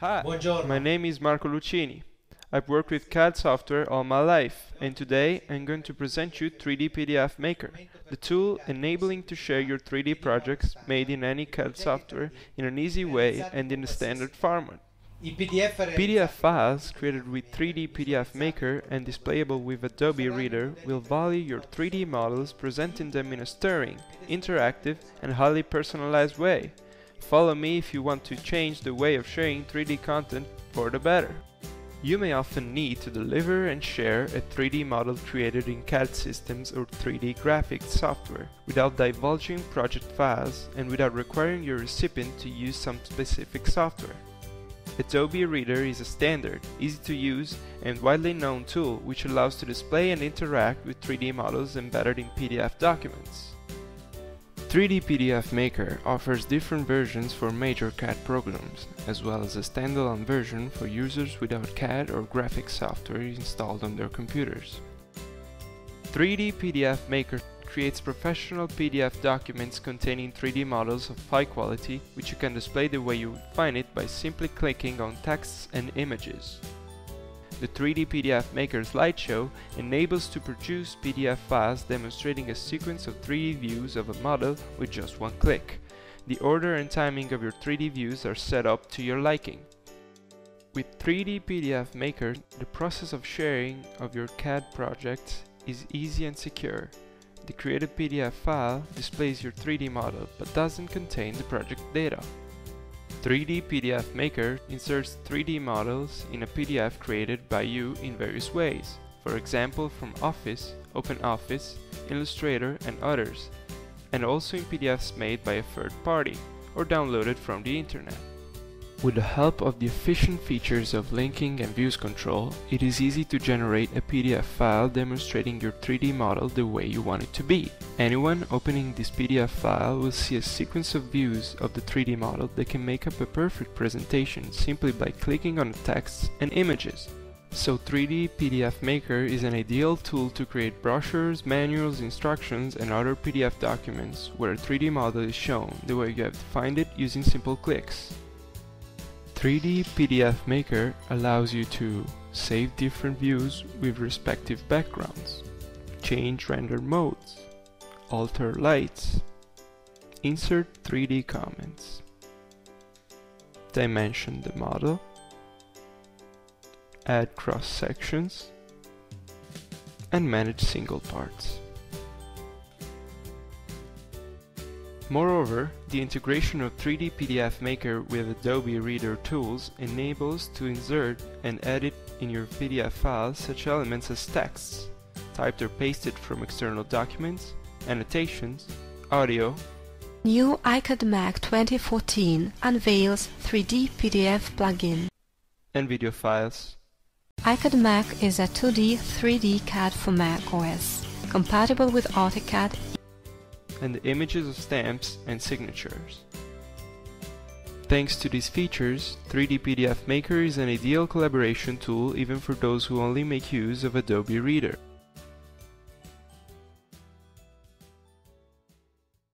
Hi, Buongiorno. my name is Marco Lucini. I've worked with CAD software all my life, and today I'm going to present you 3D PDF Maker, the tool enabling to share your 3D projects made in any CAD software in an easy way and in a standard format. PDF, PDF files created with 3D PDF Maker and displayable with Adobe Reader will value your 3D models, presenting them in a stirring, interactive, and highly personalized way. Follow me if you want to change the way of sharing 3D content for the better. You may often need to deliver and share a 3D model created in CAD systems or 3D graphics software without divulging project files and without requiring your recipient to use some specific software. Adobe Reader is a standard, easy to use, and widely known tool which allows to display and interact with 3D models embedded in PDF documents. 3D PDF Maker offers different versions for major CAD programs, as well as a standalone version for users without CAD or graphics software installed on their computers. 3D PDF Maker creates professional PDF documents containing 3D models of high quality, which you can display the way you would find it by simply clicking on texts and images. The 3D PDF Maker slideshow enables to produce PDF files demonstrating a sequence of 3D views of a model with just one click. The order and timing of your 3D views are set up to your liking. With 3D PDF Maker, the process of sharing of your CAD projects is easy and secure. The created PDF file displays your 3D model but doesn't contain the project data. 3D PDF Maker inserts 3D models in a PDF created by you in various ways, for example from Office, OpenOffice, Illustrator and others, and also in PDFs made by a third party or downloaded from the internet. With the help of the efficient features of linking and views control, it is easy to generate a PDF file demonstrating your 3D model the way you want it to be. Anyone opening this PDF file will see a sequence of views of the 3D model that can make up a perfect presentation simply by clicking on the texts and images. So 3D PDF Maker is an ideal tool to create brochures, manuals, instructions and other PDF documents where a 3D model is shown the way you have defined it using simple clicks. 3D PDF Maker allows you to save different views with respective backgrounds, change render modes, alter lights, insert 3D comments, dimension the model, add cross sections, and manage single parts. Moreover, the integration of 3D PDF Maker with Adobe Reader tools enables to insert and edit in your PDF files such elements as texts, typed or pasted from external documents, annotations, audio, New iCAD Mac 2014 unveils 3D PDF plugin. and video files. iCAD Mac is a 2D 3D CAD for Mac OS, compatible with AutoCAD and the images of stamps and signatures. Thanks to these features, 3D PDF Maker is an ideal collaboration tool even for those who only make use of Adobe Reader.